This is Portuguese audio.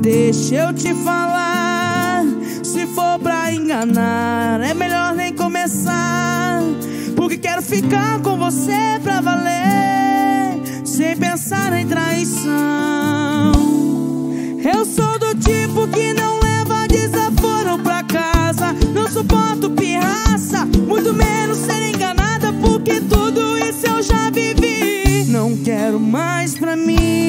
Deixa eu te falar, se for pra enganar, é melhor nem começar. Porque quero ficar com você pra valer, sem pensar em traição. Eu sou do tipo que não leva desaforo pra casa, não suporto pirraça, muito menos ser enganada, porque tudo isso eu já vivi. Não quero mais pra mim.